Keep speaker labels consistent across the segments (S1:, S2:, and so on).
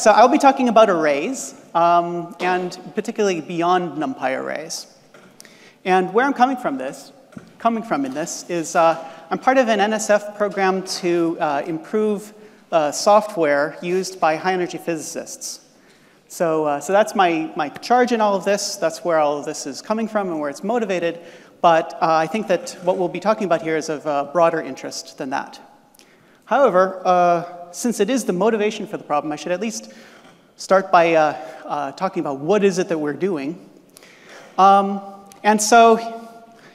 S1: So I'll be talking about arrays, um, and particularly beyond NumPy arrays. And where I'm coming from this, coming from in this, is uh, I'm part of an NSF program to uh, improve uh, software used by high-energy physicists. So, uh, so that's my, my charge in all of this. That's where all of this is coming from and where it's motivated. But uh, I think that what we'll be talking about here is of uh, broader interest than that. However, since it is the motivation for the problem, I should at least start by uh, uh, talking about what is it that we're doing. Um, and so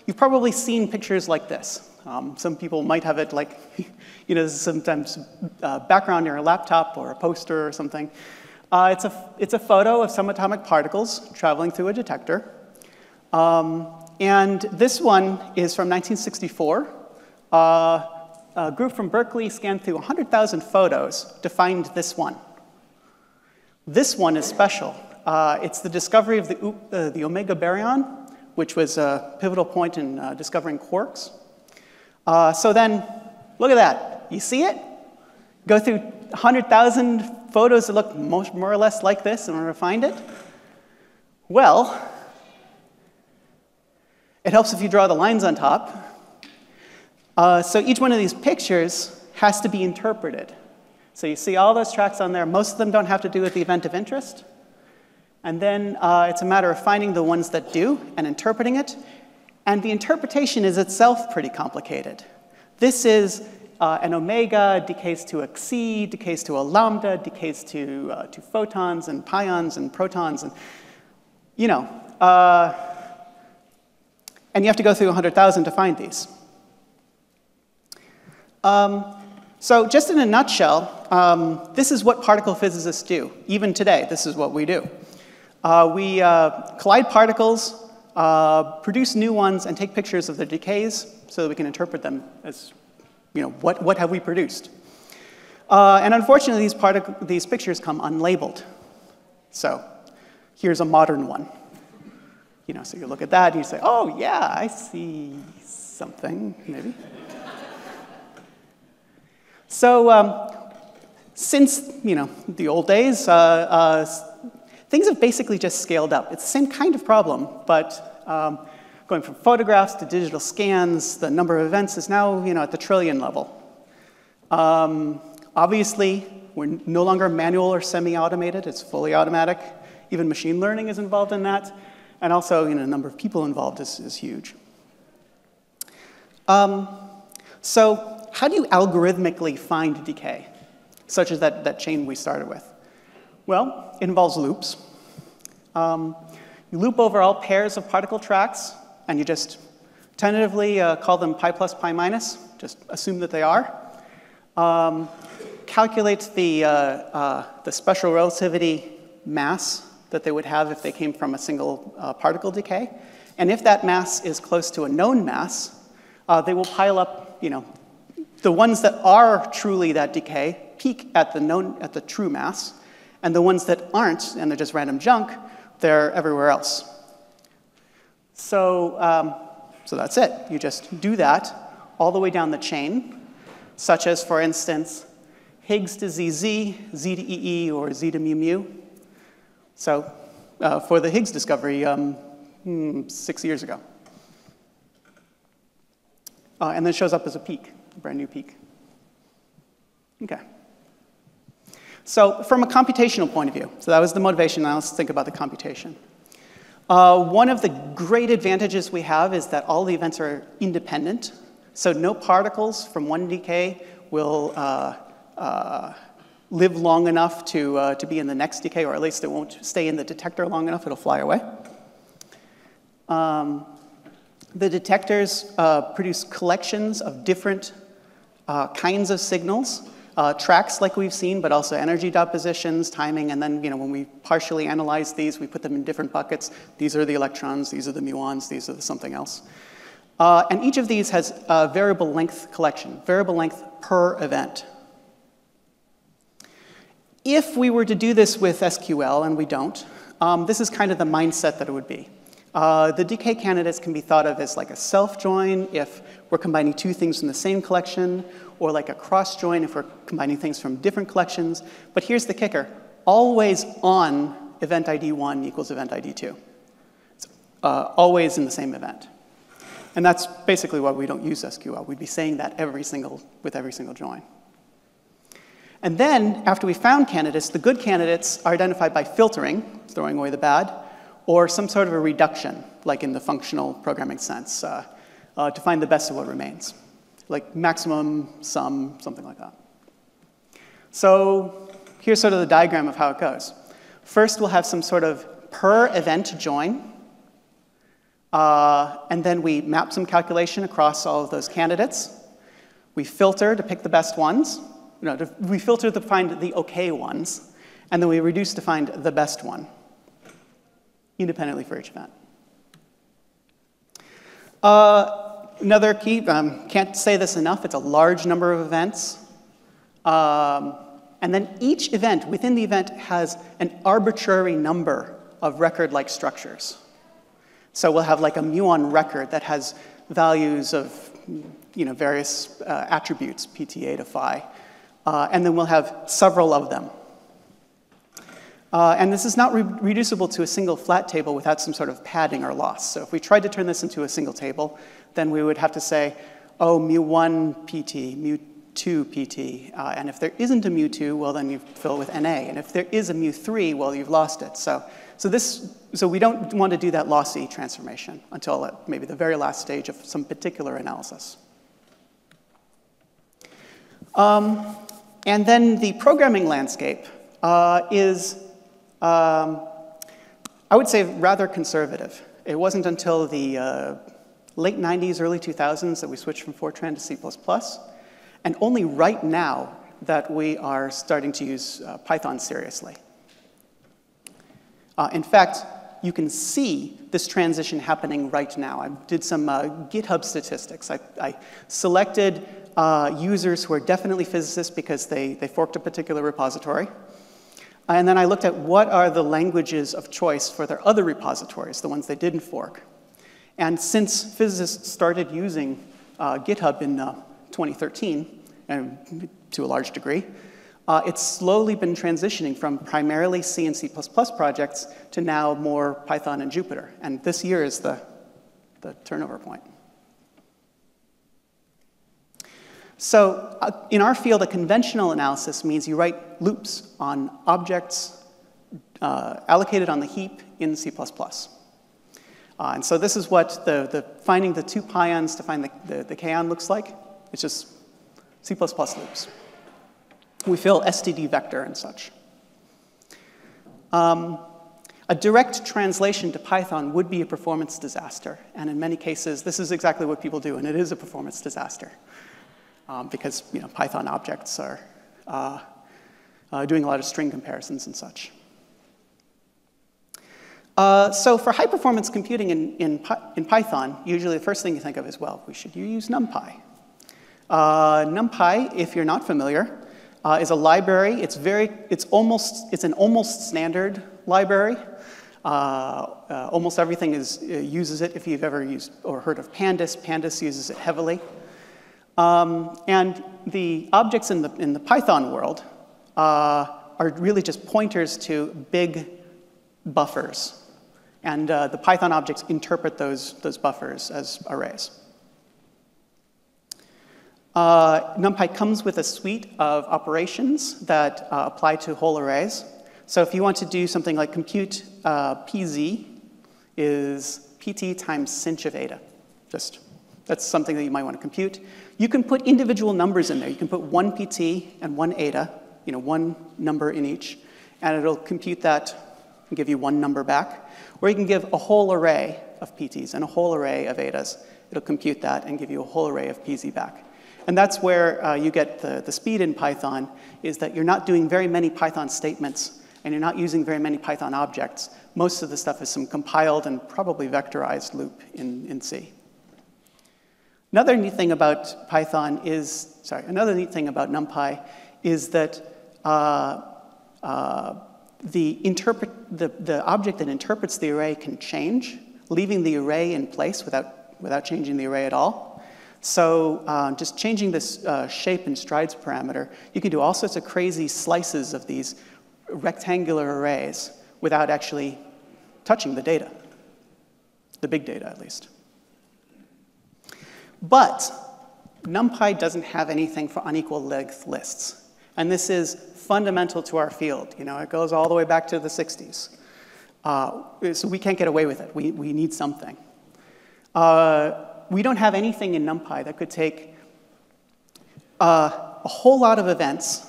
S1: you've probably seen pictures like this. Um, some people might have it like, you know, sometimes uh, background near a laptop or a poster or something. Uh, it's, a, it's a photo of some atomic particles traveling through a detector. Um, and this one is from 1964. Uh, a group from Berkeley scanned through 100,000 photos to find this one. This one is special. Uh, it's the discovery of the, uh, the Omega baryon, which was a pivotal point in uh, discovering quarks. Uh, so then, look at that. You see it? Go through 100,000 photos that look more or less like this in order to find it? Well, it helps if you draw the lines on top. Uh, so each one of these pictures has to be interpreted. So you see all those tracks on there. Most of them don't have to do with the event of interest. And then uh, it's a matter of finding the ones that do and interpreting it. And the interpretation is itself pretty complicated. This is uh, an omega decays to a xi, decays to a lambda, decays to, uh, to photons and pions and protons. And, you know, uh, and you have to go through 100,000 to find these. Um, so just in a nutshell, um, this is what particle physicists do. Even today, this is what we do. Uh, we uh, collide particles, uh, produce new ones, and take pictures of their decays so that we can interpret them as, you know, what, what have we produced? Uh, and unfortunately, these, these pictures come unlabeled. So here's a modern one. You know, so you look at that and you say, oh, yeah, I see something, maybe. So um, since, you know, the old days, uh, uh, things have basically just scaled up. It's the same kind of problem, but um, going from photographs to digital scans, the number of events is now you know, at the trillion level. Um, obviously, we're no longer manual or semi-automated, it's fully automatic. Even machine learning is involved in that. And also, you know, the number of people involved is, is huge. Um, so how do you algorithmically find decay, such as that, that chain we started with? Well, it involves loops. Um, you loop over all pairs of particle tracks, and you just tentatively uh, call them pi plus, pi minus. Just assume that they are. Um, calculate the, uh, uh, the special relativity mass that they would have if they came from a single uh, particle decay. And if that mass is close to a known mass, uh, they will pile up, you know, the ones that are truly that decay peak at the known, at the true mass, and the ones that aren't, and they're just random junk, they're everywhere else. So, um, so that's it. You just do that all the way down the chain, such as, for instance, Higgs to ZZ, Z to EE, or Z to mu mu. So uh, for the Higgs discovery um, hmm, six years ago. Uh, and then shows up as a peak, a brand new peak. Okay. So from a computational point of view, so that was the motivation, now let's think about the computation. Uh, one of the great advantages we have is that all the events are independent. So no particles from one decay will uh, uh, live long enough to, uh, to be in the next decay, or at least it won't stay in the detector long enough, it'll fly away. Um, the detectors uh, produce collections of different uh, kinds of signals uh, tracks like we've seen, but also energy depositions, timing, and then you know, when we partially analyze these, we put them in different buckets. These are the electrons, these are the muons, these are the something else. Uh, and each of these has a variable length collection, variable length per event. If we were to do this with SQL, and we don't, um, this is kind of the mindset that it would be. Uh, the decay candidates can be thought of as like a self-join if we're combining two things from the same collection, or like a cross join if we're combining things from different collections. But here's the kicker. always on event ID 1 equals event ID 2. It's uh, always in the same event. And that's basically why we don't use SQL. We'd be saying that every single, with every single join. And then, after we found candidates, the good candidates are identified by filtering, throwing away the bad, or some sort of a reduction, like in the functional programming sense, uh, uh, to find the best of what remains, like maximum, sum, something like that. So here's sort of the diagram of how it goes. First, we'll have some sort of per event join, uh, and then we map some calculation across all of those candidates. We filter to pick the best ones. No, to, we filter to find the okay ones, and then we reduce to find the best one independently for each event. Uh, another key, um, can't say this enough, it's a large number of events. Um, and then each event within the event has an arbitrary number of record-like structures. So we'll have like a muon record that has values of you know, various uh, attributes, PT eta phi. Uh, and then we'll have several of them. Uh, and this is not re reducible to a single flat table without some sort of padding or loss. So if we tried to turn this into a single table, then we would have to say, oh, mu1 pt, mu2 pt. Uh, and if there isn't a mu2, well, then you fill it with na. And if there is a mu3, well, you've lost it. So, so, this, so we don't want to do that lossy transformation until at maybe the very last stage of some particular analysis. Um, and then the programming landscape uh, is um, I would say rather conservative. It wasn't until the uh, late 90s, early 2000s that we switched from Fortran to C++, and only right now that we are starting to use uh, Python seriously. Uh, in fact, you can see this transition happening right now. I did some uh, GitHub statistics. I, I selected uh, users who are definitely physicists because they, they forked a particular repository. And then I looked at what are the languages of choice for their other repositories, the ones they didn't fork. And since physicists started using uh, GitHub in uh, 2013, and to a large degree, uh, it's slowly been transitioning from primarily C and C++ projects to now more Python and Jupyter. And this year is the, the turnover point. So uh, in our field, a conventional analysis means you write loops on objects uh, allocated on the heap in C++. Uh, and so this is what the, the finding the two pions to find the, the, the kaon looks like. It's just C++ loops. We fill std vector and such. Um, a direct translation to Python would be a performance disaster. And in many cases, this is exactly what people do, and it is a performance disaster um, because you know, Python objects are uh, uh, doing a lot of string comparisons and such. Uh, so for high performance computing in, in, in, Python, usually the first thing you think of is, well, we should use NumPy. Uh, NumPy, if you're not familiar, uh, is a library. It's very, it's almost, it's an almost standard library. Uh, almost everything is, uses it. If you've ever used or heard of Pandas, Pandas uses it heavily. Um, and the objects in the, in the Python world uh, are really just pointers to big buffers. And uh, the Python objects interpret those, those buffers as arrays. Uh, NumPy comes with a suite of operations that uh, apply to whole arrays. So if you want to do something like compute uh, pz is pt times sinh of eta. Just, that's something that you might want to compute. You can put individual numbers in there. You can put one PT and one eta, you know, one number in each, and it'll compute that and give you one number back. Or you can give a whole array of PTs and a whole array of etas. It'll compute that and give you a whole array of PZ back. And that's where uh, you get the, the speed in Python, is that you're not doing very many Python statements and you're not using very many Python objects. Most of the stuff is some compiled and probably vectorized loop in, in C. Another neat thing about Python is, sorry, another neat thing about NumPy is that uh, uh, the, interpret, the, the object that interprets the array can change, leaving the array in place without, without changing the array at all. So uh, just changing this uh, shape and strides parameter, you can do all sorts of crazy slices of these rectangular arrays without actually touching the data, the big data at least. But NumPy doesn't have anything for unequal length lists. And this is fundamental to our field. You know, it goes all the way back to the 60s. Uh, so we can't get away with it. We, we need something. Uh, we don't have anything in NumPy that could take uh, a whole lot of events,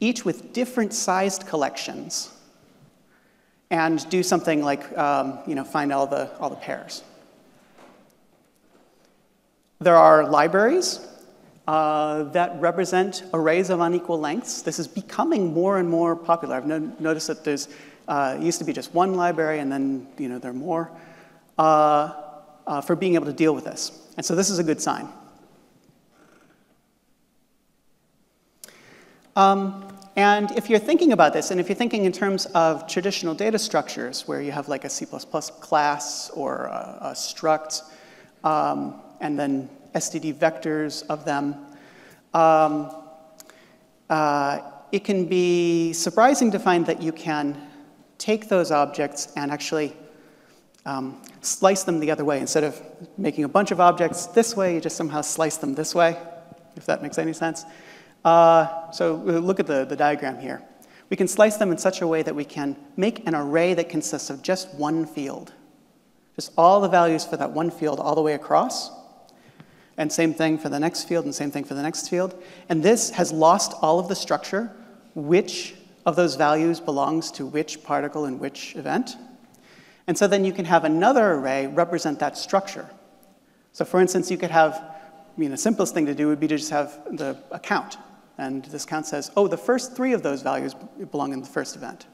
S1: each with different sized collections, and do something like um, you know, find all the, all the pairs. There are libraries uh, that represent arrays of unequal lengths. This is becoming more and more popular. I've no noticed that there's uh, used to be just one library, and then you know there are more uh, uh, for being able to deal with this. And so this is a good sign. Um, and if you're thinking about this, and if you're thinking in terms of traditional data structures, where you have like a C++ class or a, a struct, um, and then STD vectors of them, um, uh, it can be surprising to find that you can take those objects and actually um, slice them the other way. Instead of making a bunch of objects this way, you just somehow slice them this way, if that makes any sense. Uh, so look at the, the diagram here. We can slice them in such a way that we can make an array that consists of just one field. Just all the values for that one field all the way across. And same thing for the next field, and same thing for the next field. And this has lost all of the structure, which of those values belongs to which particle in which event. And so then you can have another array represent that structure. So for instance, you could have, I mean, the simplest thing to do would be to just have the account. And this count says, oh, the first three of those values belong in the first event.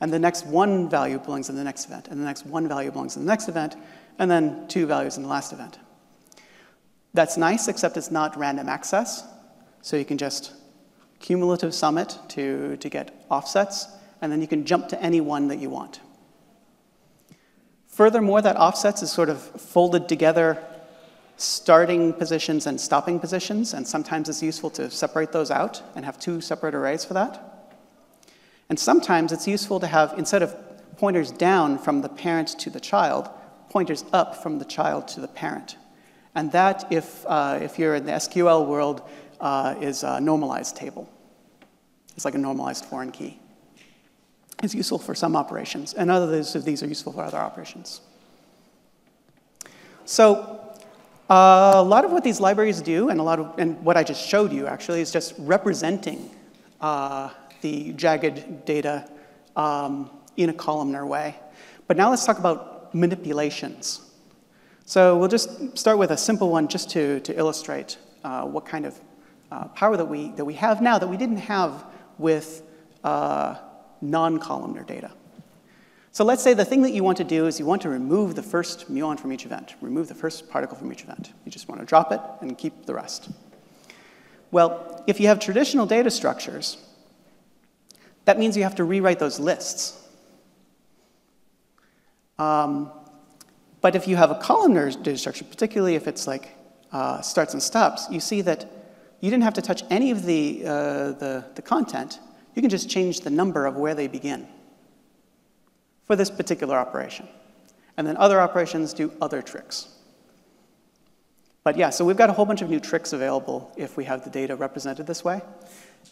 S1: And the next one value belongs in the next event. And the next one value belongs in the next event. And then two values in the last event. That's nice, except it's not random access. So you can just cumulative sum it to, to get offsets. And then you can jump to any one that you want. Furthermore, that offsets is sort of folded together starting positions and stopping positions, and sometimes it's useful to separate those out and have two separate arrays for that. And sometimes it's useful to have, instead of pointers down from the parent to the child, pointers up from the child to the parent. And that, if, uh, if you're in the SQL world, uh, is a normalized table. It's like a normalized foreign key. It's useful for some operations, and others of these are useful for other operations. So uh, a lot of what these libraries do, and a lot of, and what I just showed you actually, is just representing uh, the jagged data um, in a columnar way. But now let's talk about manipulations. So we'll just start with a simple one just to, to illustrate uh, what kind of uh, power that we, that we have now that we didn't have with uh, non-columnar data. So let's say the thing that you want to do is you want to remove the first muon from each event, remove the first particle from each event. You just want to drop it and keep the rest. Well, if you have traditional data structures, that means you have to rewrite those lists. Um, but if you have a columnar data structure, particularly if it's like uh, starts and stops, you see that you didn't have to touch any of the, uh, the, the content. You can just change the number of where they begin for this particular operation. And then other operations do other tricks. But yeah, so we've got a whole bunch of new tricks available if we have the data represented this way.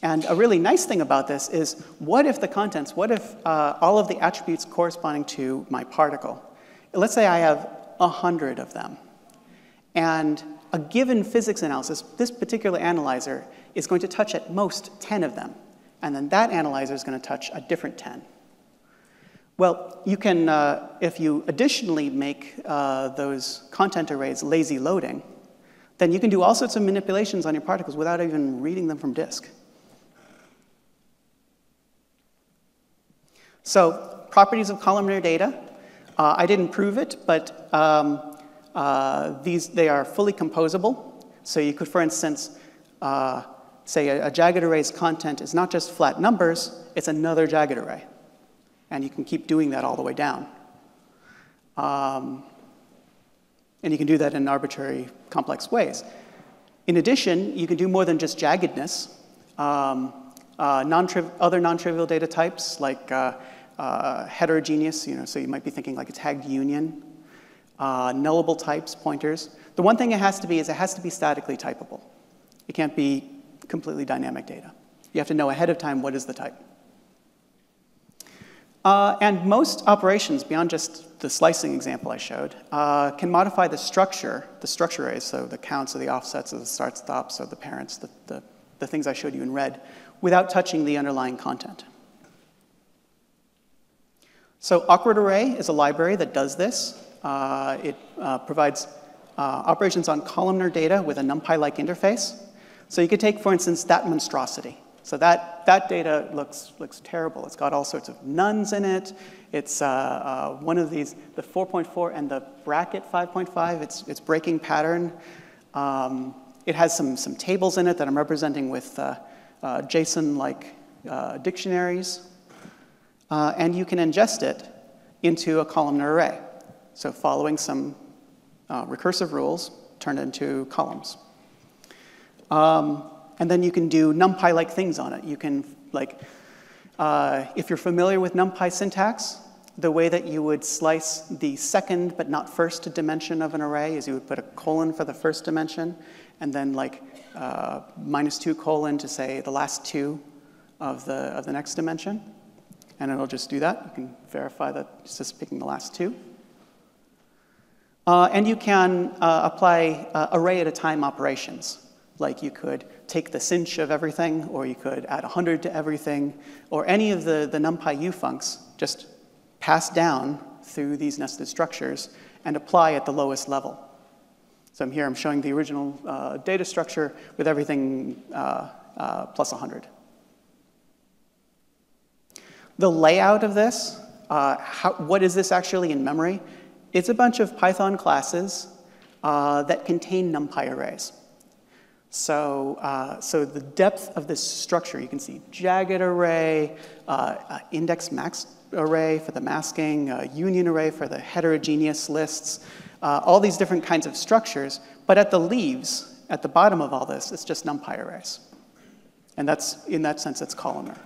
S1: And a really nice thing about this is, what if the contents, what if uh, all of the attributes corresponding to my particle, let's say I have 100 of them, and a given physics analysis, this particular analyzer is going to touch at most 10 of them, and then that analyzer is going to touch a different 10. Well, you can, uh, if you additionally make uh, those content arrays lazy loading, then you can do all sorts of manipulations on your particles without even reading them from disk. So, properties of columnar data. Uh, I didn't prove it, but um, uh, these, they are fully composable. So you could, for instance, uh, say a, a jagged array's content is not just flat numbers, it's another jagged array. And you can keep doing that all the way down. Um, and you can do that in arbitrary, complex ways. In addition, you can do more than just jaggedness. Um, uh, non other non-trivial data types like uh, heterogeneous, you know, so you might be thinking like a tagged union, uh, nullable types, pointers. The one thing it has to be is it has to be statically typable. It can't be completely dynamic data. You have to know ahead of time what is the type. Uh, and most operations, beyond just the slicing example I showed, uh, can modify the structure, the structure arrays, so the counts of the offsets of the start stops of the parents, the, the, the things I showed you in red, without touching the underlying content. So awkward array is a library that does this. Uh, it uh, provides uh, operations on columnar data with a NumPy-like interface. So you could take, for instance, that monstrosity. So that, that data looks, looks terrible. It's got all sorts of nones in it. It's uh, uh, one of these, the 4.4 and the bracket 5.5, it's, it's breaking pattern. Um, it has some, some tables in it that I'm representing with uh, JSON-like dictionaries. Uh, and you can ingest it into a columnar array. So following some recursive rules, turn it into columns. Um, and then you can do NumPy-like things on it. You can, like, uh, if you're familiar with NumPy syntax, the way that you would slice the second but not first dimension of an array is you would put a colon for the first dimension, and then like uh, minus two colon to say the last two of the, of the next dimension. And it'll just do that. You can verify that it's just picking the last two. Uh, and you can uh, apply uh, array at a time operations. Like you could take the sinh of everything, or you could add 100 to everything, or any of the, the NumPy ufuncs just pass down through these nested structures and apply at the lowest level. So I'm here, I'm showing the original uh, data structure with everything uh, uh, plus 100. The layout of this, uh, how, what is this actually in memory? It's a bunch of Python classes uh, that contain NumPy arrays. So, uh, so the depth of this structure, you can see jagged array, uh, uh, indexed masked array for the masking, uh, union array for the heterogeneous lists, all these different kinds of structures. But at the leaves, at the bottom of all this, it's just NumPy arrays. And that's, in that sense, it's columnar.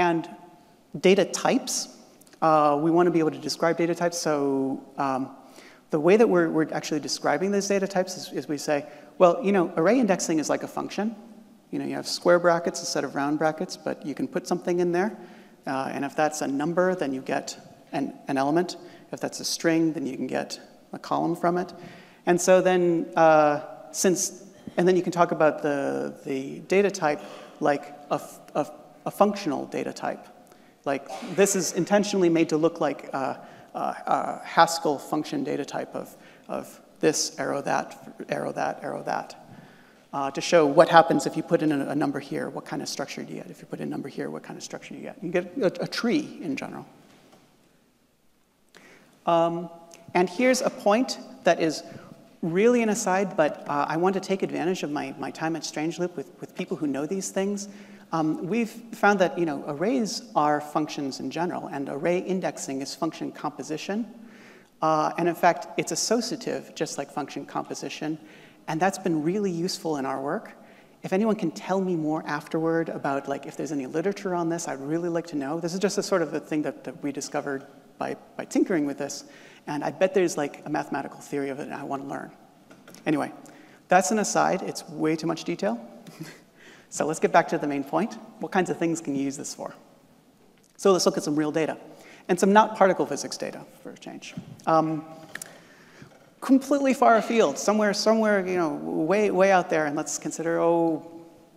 S1: And data types, uh, we want to be able to describe data types. So um, the way that we're, we're actually describing these data types is, is, we say, well, you know, array indexing is like a function. You know, you have square brackets instead of round brackets, but you can put something in there. Uh, and if that's a number, then you get an, an element. If that's a string, then you can get a column from it. And so then, uh, since, and then you can talk about the, the data type like a, a, a functional data type. Like this is intentionally made to look like uh, uh, uh, Haskell function data type of, of this, arrow that, arrow that, arrow that. Uh, to show what happens if you put in a, a, number here, what kind of structure do you get? If you put in a number here, what kind of structure do you get? You get a, a tree in general. Um, and here's a point that is really an aside, but uh, I want to take advantage of my, my time at Strange Loop with, with people who know these things um, we've found that you know, arrays are functions in general, and array indexing is function composition. Uh, and in fact, it's associative, just like function composition. And that's been really useful in our work. If anyone can tell me more afterward about like if there's any literature on this, I'd really like to know. This is just a sort of a thing that, that we discovered by, by tinkering with this. And I bet there's like a mathematical theory of it and I want to learn. Anyway, that's an aside. It's way too much detail. So let's get back to the main point. What kinds of things can you use this for? So let's look at some real data and some not particle physics data for a change. Um, completely far afield, somewhere, somewhere, you know, way, way out there, and let's consider, oh,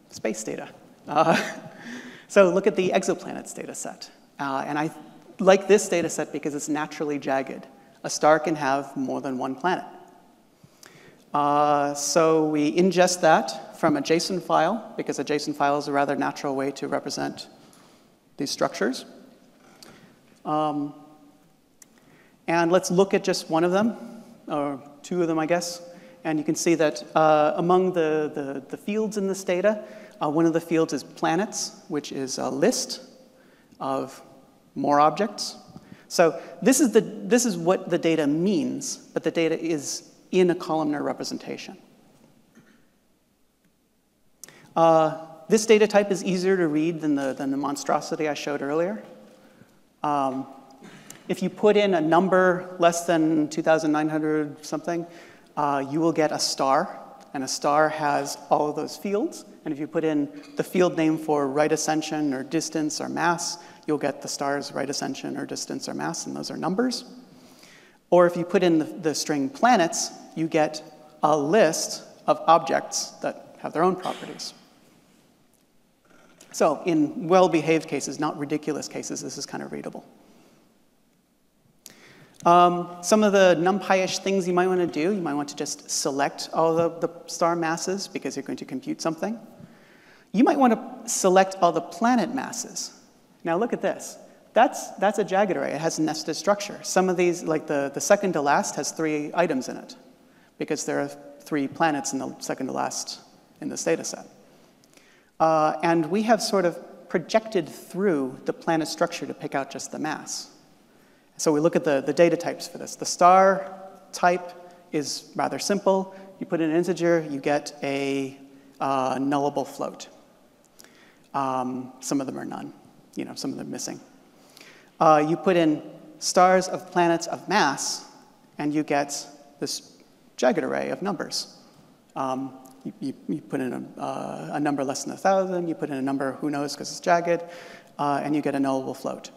S1: space data. Uh, so look at the exoplanets data set. Uh, and I like this data set because it's naturally jagged. A star can have more than one planet. Uh, so we ingest that from a JSON file, because a JSON file is a rather natural way to represent these structures. Um, and let's look at just one of them, or two of them, I guess. And you can see that uh, among the, the, the, fields in this data, uh, one of the fields is planets, which is a list of more objects. So this is, the, this is what the data means, but the data is in a columnar representation. Uh, this data type is easier to read than the, than the monstrosity I showed earlier. Um, if you put in a number less than 2,900 something, uh, you will get a star, and a star has all of those fields. And if you put in the field name for right ascension or distance or mass, you'll get the star's right ascension or distance or mass, and those are numbers. Or if you put in the, the string planets, you get a list of objects that have their own properties. So in well-behaved cases, not ridiculous cases, this is kind of readable. Um, some of the NumPy-ish things you might want to do, you might want to just select all the, the star masses because you're going to compute something. You might want to select all the planet masses. Now look at this. That's, that's a jagged array. It has nested structure. Some of these, like the, the second to last, has three items in it because there are three planets in the second to last in this data set. Uh, and we have sort of projected through the planet structure to pick out just the mass. So we look at the, the data types for this. The star type is rather simple. You put in an integer, you get a uh, nullable float. Um, some of them are none. You know, some of them are missing. Uh, you put in stars of planets of mass, and you get this jagged array of numbers. Um, you, you, you, put in a, uh, a, number less than 1,000, you put in a number who knows because it's jagged, uh, and you get a nullable float.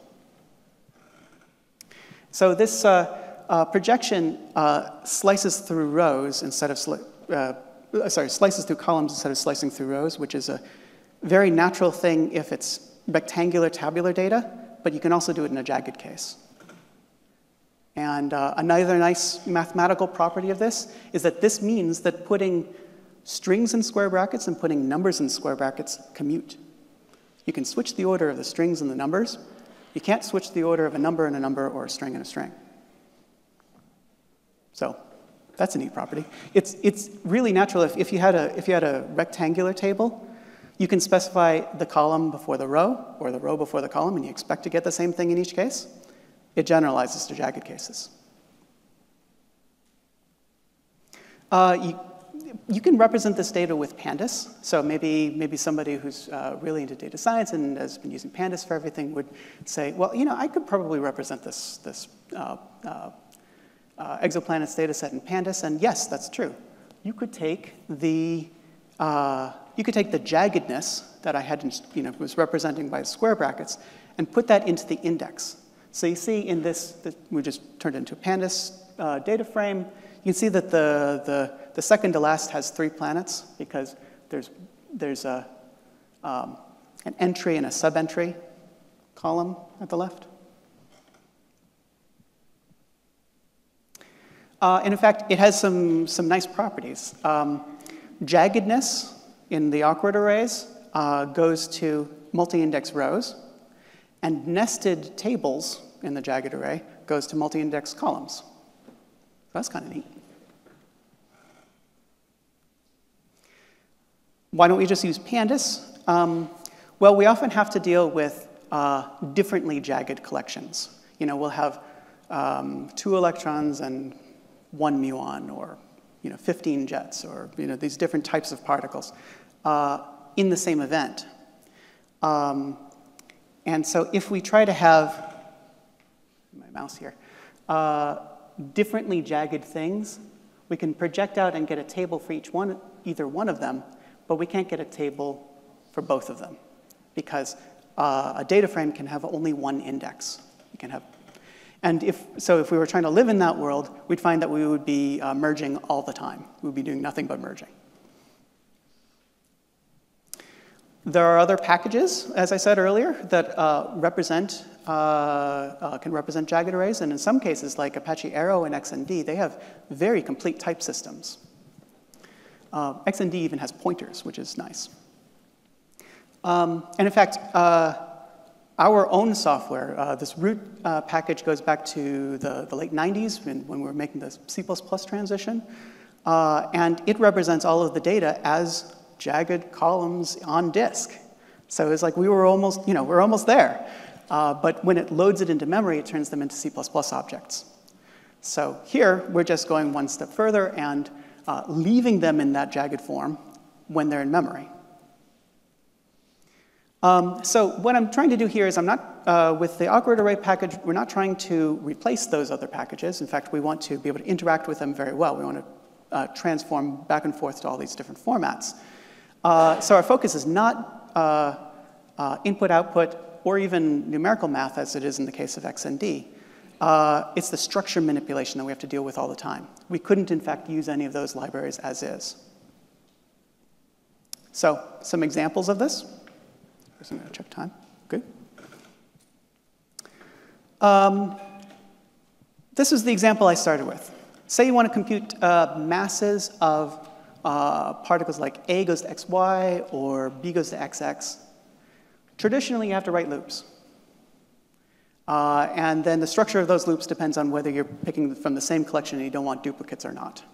S1: So this uh, uh, projection uh, slices through rows instead of, sorry, slices through columns instead of slicing through rows, which is a very natural thing if it's rectangular tabular data, but you can also do it in a jagged case. And uh, another nice mathematical property of this is that this means that putting strings in square brackets and putting numbers in square brackets commute. You can switch the order of the strings and the numbers, you can't switch the order of a number and a number or a string and a string. So that's a neat property. It's, it's really natural if, if, you had a, if you had a rectangular table, you can specify the column before the row or the row before the column, and you expect to get the same thing in each case. It generalizes to jagged cases. Uh, you, you can represent this data with pandas. So maybe, maybe somebody who's uh, really into data science and has been using pandas for everything would say, well, you know, I could probably represent this, this uh, uh, uh exoplanets data set in pandas. And yes, that's true. You could take the, uh, you could take the jaggedness that I had, you know, was representing by square brackets and put that into the index. So you see in this, we just turned into a pandas uh, data frame. You can see that the, the, the second to last has three planets because there's, there's a, um, an entry and a sub-entry column at the left. Uh, and in fact, it has some, some nice properties. Um, jaggedness in the awkward arrays uh, goes to multi-index rows, and nested tables in the jagged array goes to multi-index columns. That's kind of neat. Why don't we just use pandas? Um, well, we often have to deal with uh, differently jagged collections. You know, we'll have um, two electrons and one muon, or you know, 15 jets, or you know, these different types of particles uh, in the same event. Um, and so if we try to have, my mouse here, uh, differently jagged things, we can project out and get a table for each one, either one of them, but we can't get a table for both of them because uh, a data frame can have only one index. You can have, and if, so if we were trying to live in that world, we'd find that we would be uh, merging all the time. We would be doing nothing but merging. There are other packages, as I said earlier, that uh, represent, uh, uh, can represent jagged arrays, and in some cases, like Apache Arrow and XND, they have very complete type systems. Uh, XND even has pointers, which is nice. Um, and in fact, uh, our own software, uh, this root uh, package goes back to the, the late 90s when, when, we were making the C++ transition. Uh, and it represents all of the data as jagged columns on disk. So it's like we were almost, you know, we're almost there. Uh, but when it loads it into memory, it turns them into C++ objects. So here, we're just going one step further and uh, leaving them in that jagged form when they're in memory. Um, so what I'm trying to do here is I'm not, uh, with the awkward array package, we're not trying to replace those other packages. In fact, we want to be able to interact with them very well. We want to uh, transform back and forth to all these different formats. Uh, so our focus is not uh, uh, input, output, or even numerical math as it is in the case of XND. Uh, it's the structure manipulation that we have to deal with all the time. We couldn't, in fact, use any of those libraries as is. So some examples of this. I'm going to check time. Good. Um, this is the example I started with. Say you want to compute uh, masses of uh, particles like A goes to XY or B goes to XX. Traditionally, you have to write loops. Uh, and then the structure of those loops depends on whether you're picking from the same collection and you don't want duplicates or not.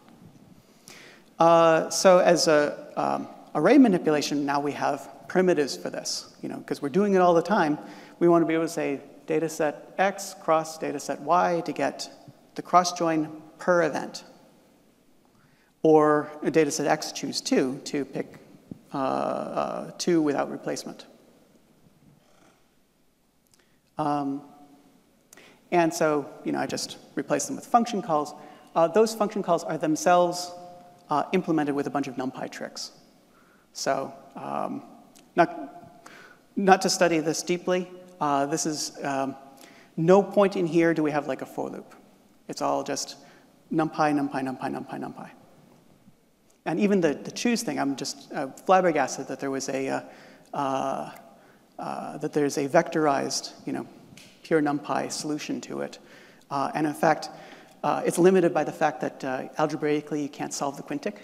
S1: Uh, so as a um, array manipulation, now we have primitives for this, you know, because we're doing it all the time. We want to be able to say data set X cross data set Y to get the cross join per event. Or a data set X choose two to pick uh, uh, two without replacement. Um, and so, you know, I just replace them with function calls. Uh, those function calls are themselves uh, implemented with a bunch of NumPy tricks. So, um, not, not to study this deeply, uh, this is um, no point in here do we have like a for loop. It's all just NumPy, NumPy, NumPy, NumPy, NumPy. And even the, the choose thing, I'm just uh, flabbergasted that there was a, uh, uh, that there's a vectorized, you know, pure NumPy solution to it. Uh, and in fact, uh, it's limited by the fact that algebraically you can't solve the quintic,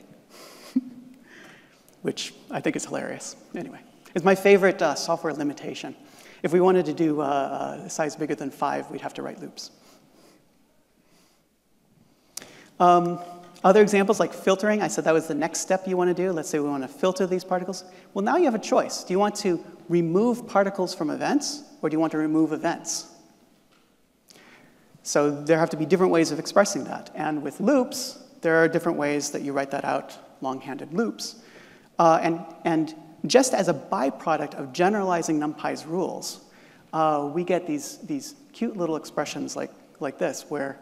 S1: which I think is hilarious. Anyway, it's my favorite software limitation. If we wanted to do a size bigger than five, we'd have to write loops. Um, other examples like filtering, I said that was the next step you want to do. Let's say we want to filter these particles. Well, now you have a choice. Do you want to remove particles from events, or do you want to remove events? So there have to be different ways of expressing that. And with loops, there are different ways that you write that out, long-handed loops. Uh, and, and just as a byproduct of generalizing NumPy's rules, uh, we get these, these cute little expressions like, like this, where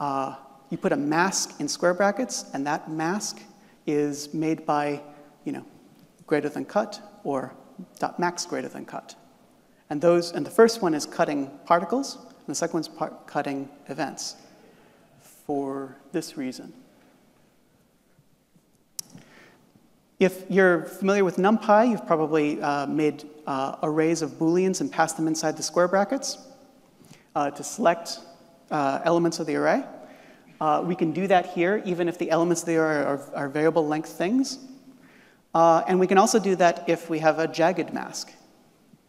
S1: uh, you put a mask in square brackets, and that mask is made by, you know, greater than cut or dot max greater than cut. And those, and the first one is cutting particles, and the second one's cutting events for this reason. If you're familiar with NumPy, you've probably uh, made uh, arrays of Booleans and passed them inside the square brackets uh, to select uh, elements of the array. Uh, we can do that here, even if the elements there are, are, are variable length things. Uh, and we can also do that if we have a jagged mask,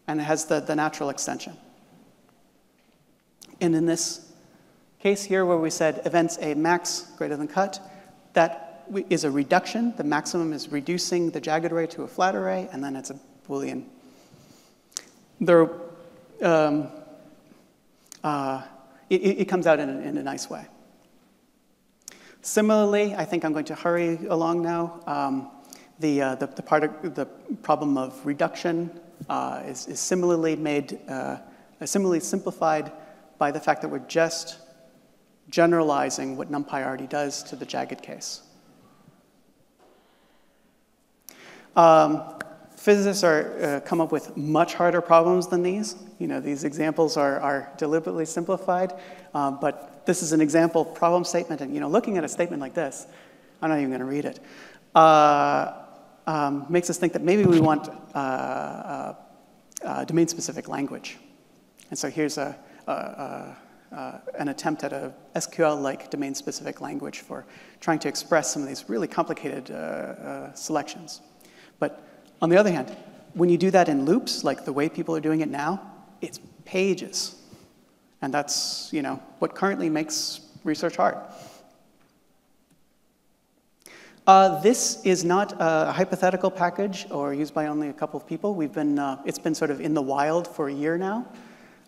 S1: and it has the, the natural extension. And in this case here, where we said events a max greater than cut, that is a reduction. The maximum is reducing the jagged array to a flat array, and then it's a Boolean. There, um, uh, it, it, comes out in a, in a nice way. Similarly, I think I'm going to hurry along now. Um, the, uh, the, the, part of, the problem of reduction uh, is, is, similarly made, uh, similarly simplified by the fact that we're just generalizing what NumPy already does to the jagged case. Um, physicists are, uh, come up with much harder problems than these. You know, these examples are, are deliberately simplified, um, but this is an example problem statement, and you know, looking at a statement like this, I'm not even going to read it, uh, um, makes us think that maybe we want uh, uh, uh domain-specific language. And so here's a, an attempt at a SQL-like domain-specific language for trying to express some of these really complicated uh, uh, selections. But on the other hand, when you do that in loops, like the way people are doing it now, it's pages. And that's you know, what currently makes research hard. Uh, this is not a hypothetical package or used by only a couple of people. We've been, uh, it's been sort of in the wild for a year now.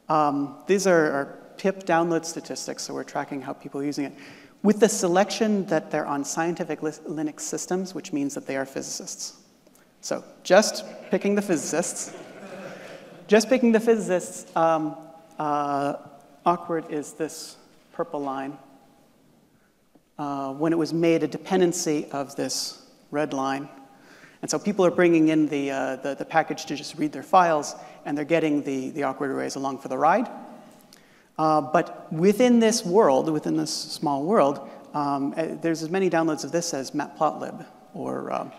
S1: Um, these are, pip download statistics, so we're tracking how people are using it. With the selection that they're on scientific Linux systems, which means that they are physicists. So just picking the physicists. just picking the physicists, um, uh, awkward is this purple line. Uh, when it was made a dependency of this red line. And so people are bringing in the, uh, the, the, package to just read their files, and they're getting the, the awkward arrays along for the ride. Uh, but within this world, within this small world, um, eh, there's as many downloads of this as matplotlib or uh,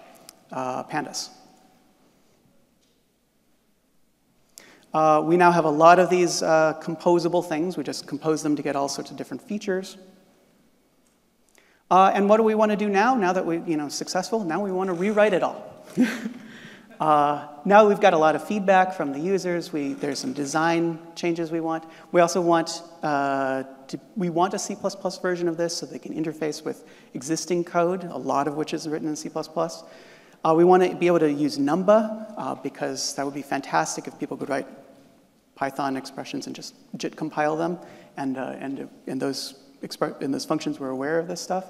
S1: uh, pandas. Uh, we now have a lot of these uh, composable things. We just compose them to get all sorts of different features. Uh, and what do we want to do now? Now that we're you know, successful, now we want to rewrite it all. uh, now we've got a lot of feedback from the users. We, there's some design changes we want. We also want, uh, to, we want a C++ version of this so they can interface with existing code, a lot of which is written in C++. Uh, we want to be able to use Numba uh, because that would be fantastic if people could write Python expressions and just JIT compile them, and, uh, and, and those in those functions were aware of this stuff.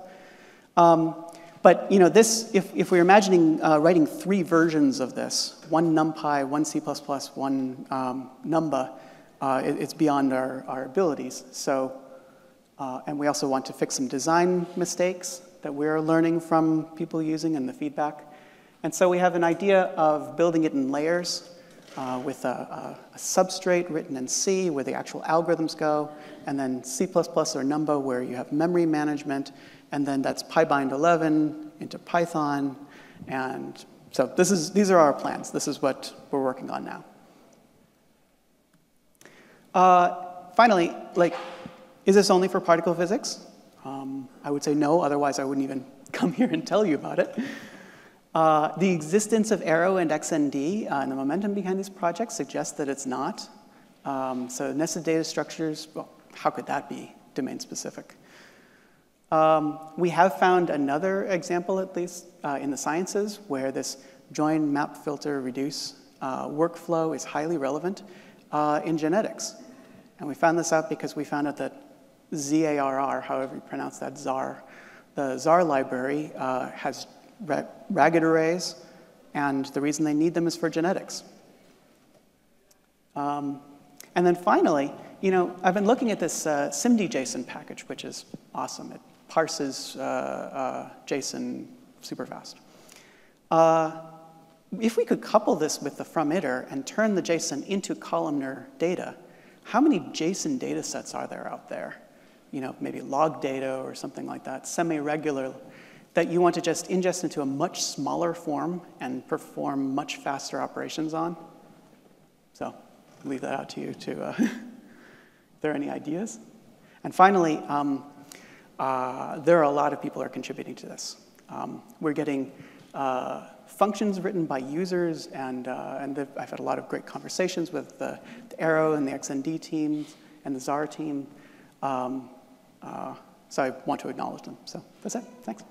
S1: Um, but you know, this, if, if we're imagining uh, writing three versions of this, one NumPy, one C++, one um, Numba, uh, it, it's beyond our, our abilities. So, uh, and we also want to fix some design mistakes that we're learning from people using and the feedback. And so we have an idea of building it in layers uh, with a, a, a, substrate written in C where the actual algorithms go, and then C++ or Numba where you have memory management, and then that's PyBind 11 into Python. And so this is, these are our plans. This is what we're working on now. Uh, finally, like, is this only for particle physics? Um, I would say no, otherwise I wouldn't even come here and tell you about it. Uh, the existence of Arrow and XND uh, and the momentum behind these projects suggests that it's not. Um, so nested data structures, well, how could that be domain specific? Um, we have found another example, at least uh, in the sciences, where this join, map, filter, reduce uh, workflow is highly relevant uh, in genetics. And we found this out because we found out that ZARR, however you pronounce that, ZAR, the ZAR library uh, has ragged arrays, and the reason they need them is for genetics. Um, and then finally, you know, I've been looking at this uh, SIMD-JSON package, which is awesome. It parses uh, uh, JSON super fast. Uh, if we could couple this with the fromITER and turn the JSON into columnar data, how many JSON data sets are there out there? You know, maybe log data or something like that, semi-regular that you want to just ingest into a much smaller form and perform much faster operations on. So leave that out to you to, uh, if there are any ideas. And finally, um, uh, there are a lot of people are contributing to this. Um, we're getting uh, functions written by users, and, uh, and I've had a lot of great conversations with the, the, Arrow and the XND teams and the ZAR team. Um, uh, so I want to acknowledge them. So that's it. Thanks.